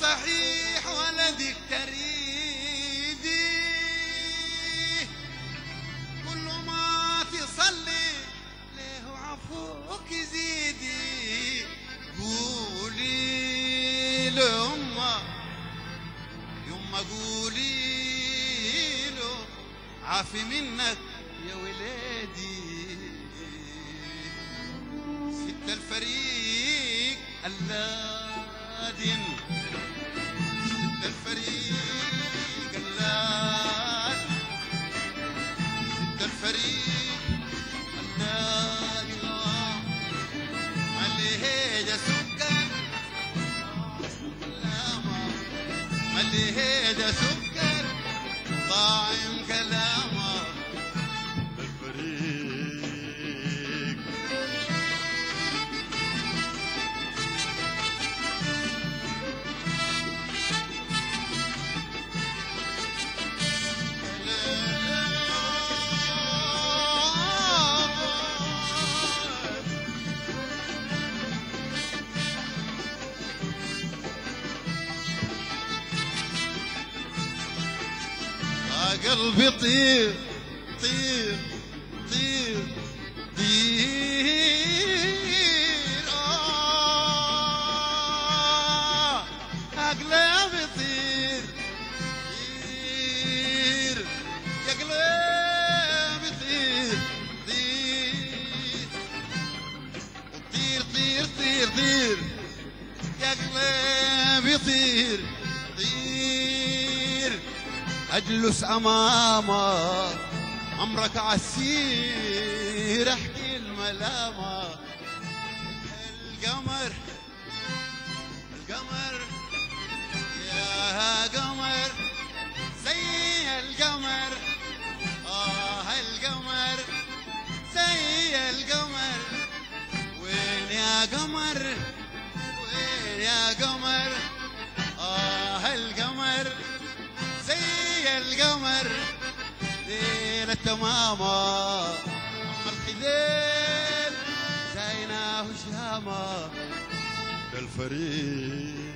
صحيح ولدك تريدي كل ما تصلي ليه عفوك يزيدي قولي له يما يما قولي له عافي منك يا ولادي. ست الفريق اللادن عليه سكر طاعم كلامه قلبي طير طير طير طير. آه قلبي طير طير. يا قلبي طير طير طير طير طير. يا قلبي طير طير. أجلس امامك عمرك عسير أحكي الملامه القمر القمر يا قمر زي القمر. آه القمر زي القمر. وين يا قمر؟ وين يا قمر؟ أما الخديل زيناه شامة الفريق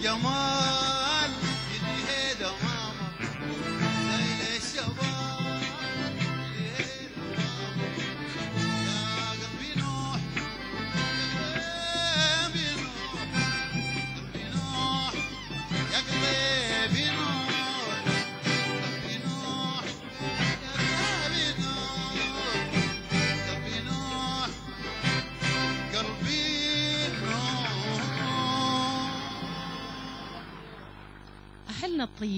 هيدا ماما definitely